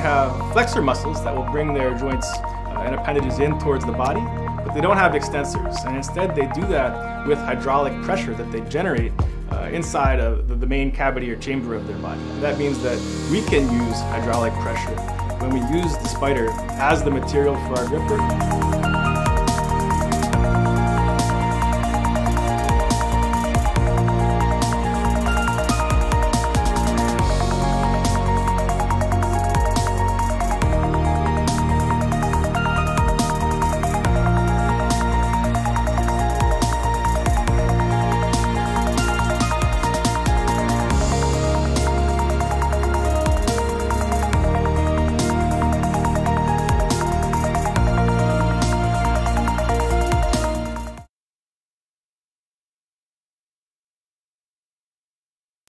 Have flexor muscles that will bring their joints uh, and appendages in towards the body, but they don't have extensors. And instead, they do that with hydraulic pressure that they generate uh, inside of the, the main cavity or chamber of their body. And that means that we can use hydraulic pressure when we use the spider as the material for our gripper